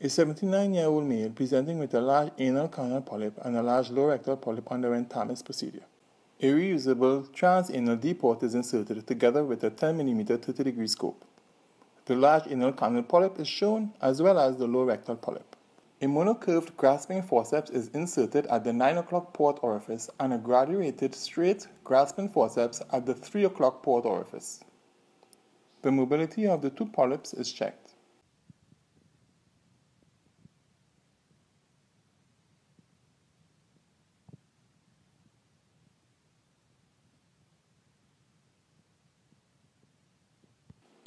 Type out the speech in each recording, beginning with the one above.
A 79 year old male presenting with a large anal canal polyp and a large lower rectal polyp underwent TAMIS procedure. A reusable transanal D-port is inserted together with a 10 mm 30 degree scope. The large anal canal polyp is shown as well as the lower rectal polyp. A monocurved grasping forceps is inserted at the 9 o'clock port orifice and a graduated straight grasping forceps at the 3 o'clock port orifice. The mobility of the two polyps is checked.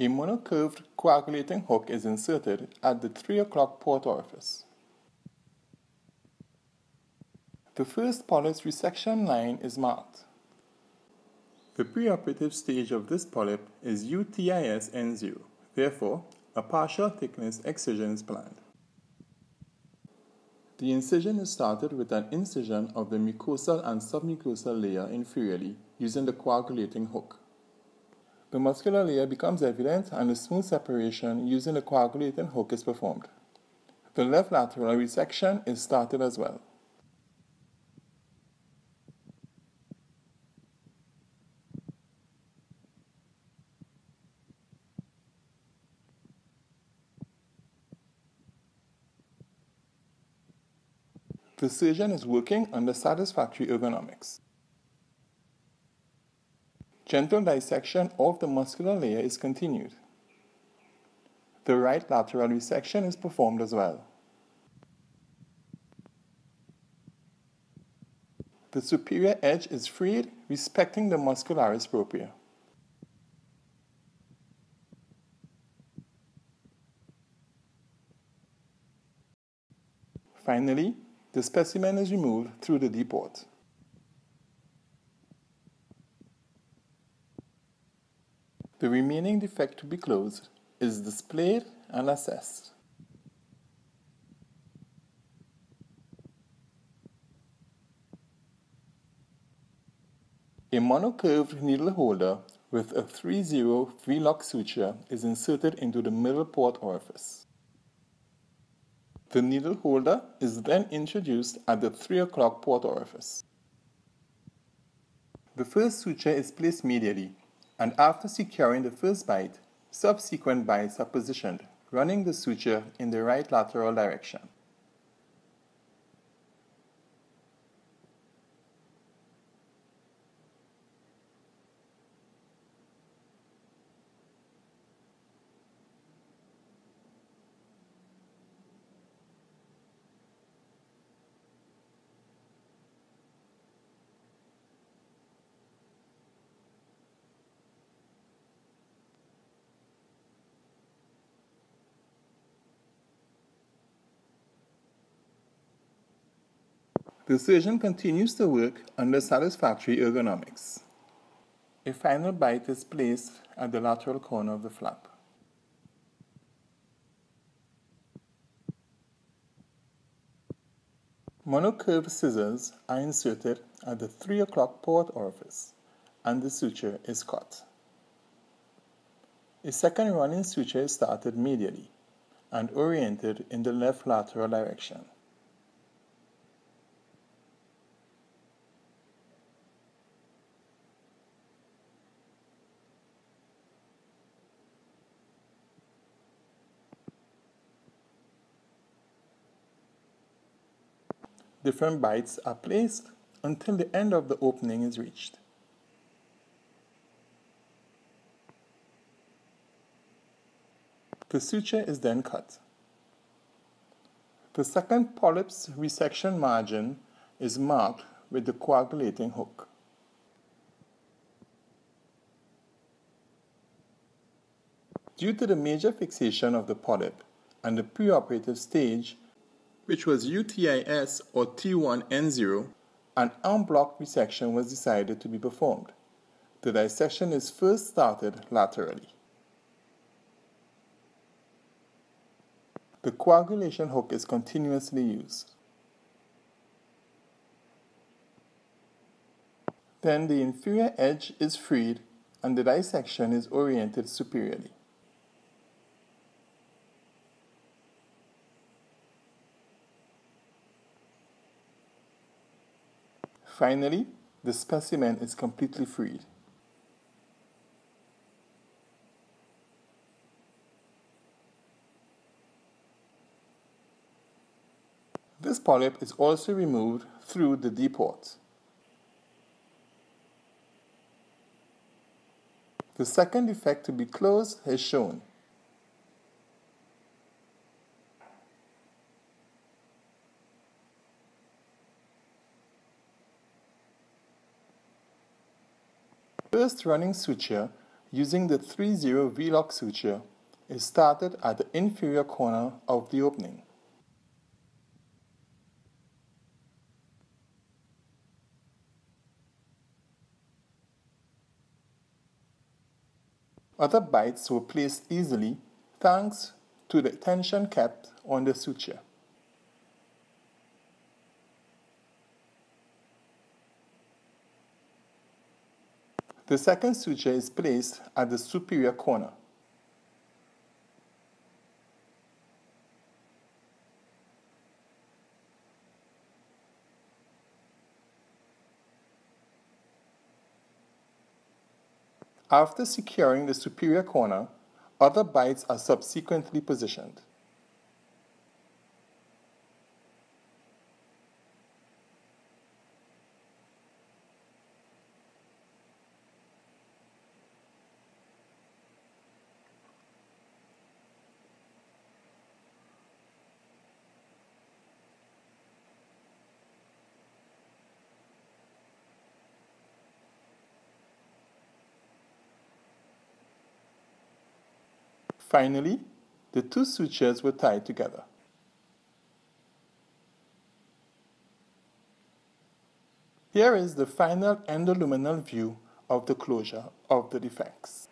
A monocurved coagulating hook is inserted at the 3 o'clock port orifice. The first polyp's resection line is marked. The preoperative stage of this polyp is UTIS N0. Therefore, a partial thickness excision is planned. The incision is started with an incision of the mucosal and submucosal layer inferiorly using the coagulating hook. The muscular layer becomes evident and a smooth separation using the coagulating hook is performed. The left lateral resection is started as well. The surgeon is working under satisfactory ergonomics. Gentle dissection of the muscular layer is continued. The right lateral resection is performed as well. The superior edge is freed, respecting the muscularis propria. Finally, the specimen is removed through the D-port. The remaining defect to be closed is displayed and assessed. A monocurved needle holder with a 3-0 V-Loc suture is inserted into the middle port orifice. The needle holder is then introduced at the 3 o'clock port orifice. The first suture is placed medially and after securing the first bite, subsequent bites are positioned, running the suture in the right lateral direction. The surgeon continues to work under satisfactory ergonomics. A final bite is placed at the lateral corner of the flap. Monocurved scissors are inserted at the 3 o'clock port orifice and the suture is cut. A second running suture is started medially and oriented in the left lateral direction. Different bites are placed until the end of the opening is reached. The suture is then cut. The second polyp's resection margin is marked with the coagulating hook. Due to the major fixation of the polyp and the preoperative stage, which was UTIS or T1N0, an en bloc resection was decided to be performed. The dissection is first started laterally. The coagulation hook is continuously used. Then the inferior edge is freed and the dissection is oriented superiorly. Finally, the specimen is completely freed. This polyp is also removed through the D port. The second defect to be closed is shown. First running suture using the 3-0 V-Loc suture is started at the inferior corner of the opening. Other bites were placed easily thanks to the tension kept on the suture. The second suture is placed at the superior corner. After securing the superior corner, other bites are subsequently positioned. Finally, the two sutures were tied together. Here is the final endoluminal view of the closure of the defects.